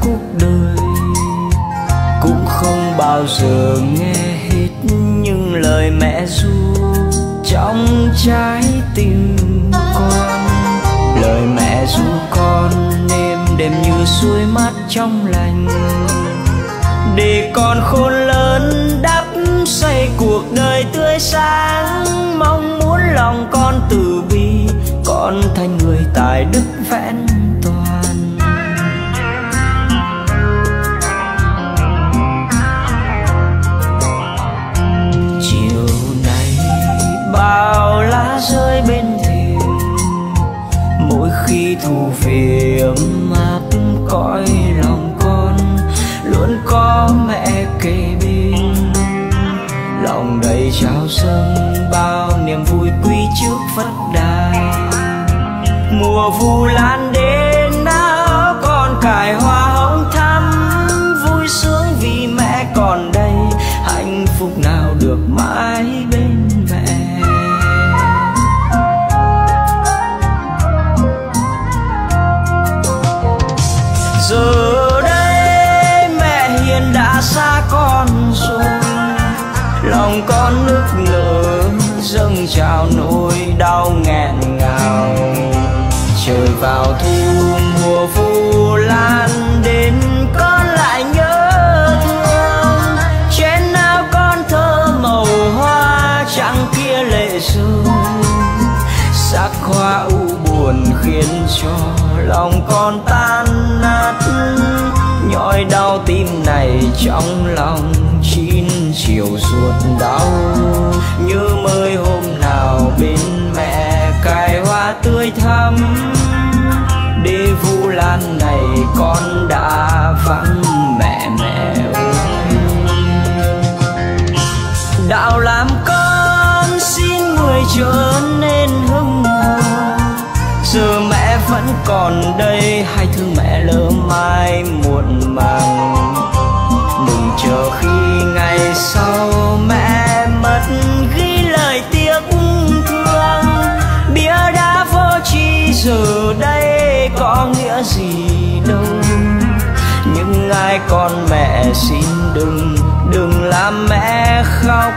cuộc đời. Cũng không bao giờ nghe hết những lời mẹ ru trong trái tim con. Lời mẹ ru con êm đềm như suối mát trong lành. Để con khôn lớn đắp xây cuộc đời tươi sáng, mong muốn lòng con từ bi, con thành người tài đức vẹn khi thu về áp cõi lòng con, luôn có mẹ kề bên. Lòng đầy trao dâng bao niềm vui quý trước phật đài mùa vu lan đến áo con cài hoa hồng thắm, vui sướng vì mẹ còn đây. Hạnh phúc nào được mãi bên. Vào thu mùa vu lan đến con lại nhớ thương. Trên nào con thơ màu hoa trắng kia lệ rơi sắc hoa u buồn khiến cho lòng con tan nát. Nhói đau tim này trong lòng chín chiều ruột đau. Như mới hôm nào bên con đã vắng mẹ mẹ đạo làm con xin người trở nên hưng hờ. Giờ mẹ vẫn còn đây, hai thương mẹ lỡ mai muộn màng. Đừng chờ khi ngày sau mẹ mất ghi lời tiếc thương. Bia đã vô tri giờ đây có nghĩa gì? Đâu nhưng ai con mẹ xin đừng đừng làm mẹ khóc.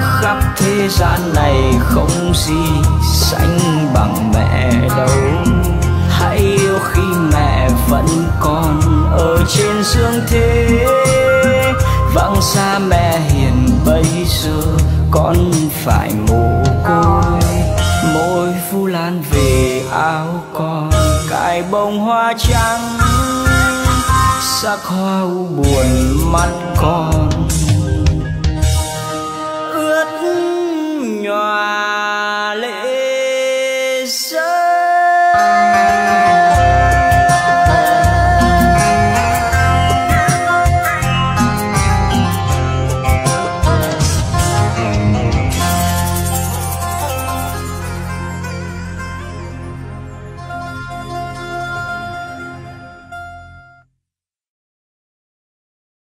Khắp thế gian này không gì sánh bằng mẹ đâu. Hãy yêu khi mẹ vẫn còn ở trên dương thế. Vắng xa mẹ hiền bây giờ, con phải mồ côi. Phu lan về áo con. Cài bông hoa trắng, sắc hoa u buồn mắt con.